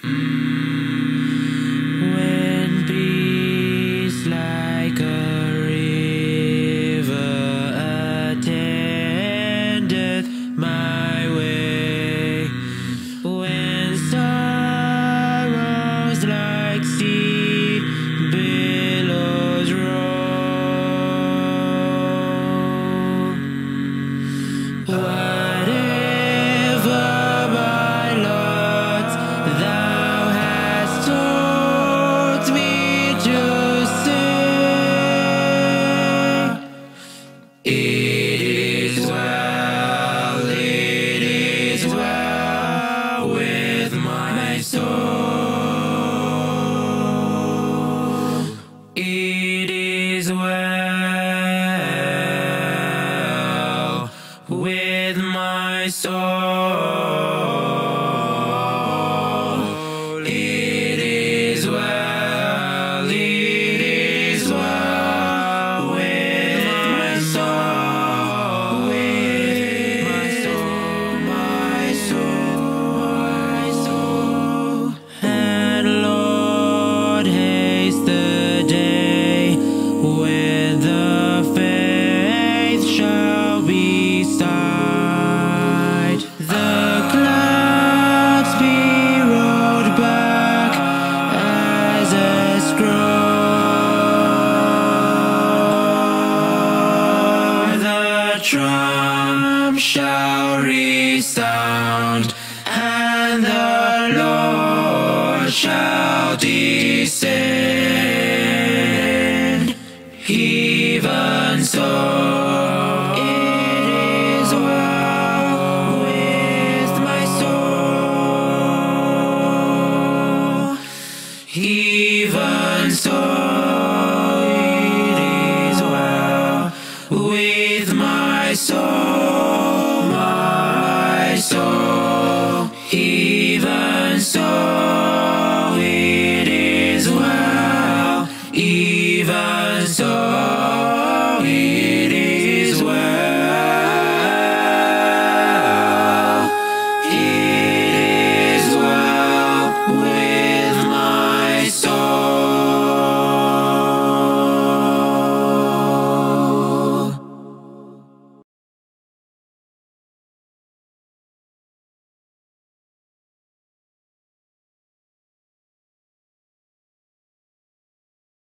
When peace like a river attendeth my my Trump shall resound, and the Lord shall descend. Even so, it is well with my soul. He He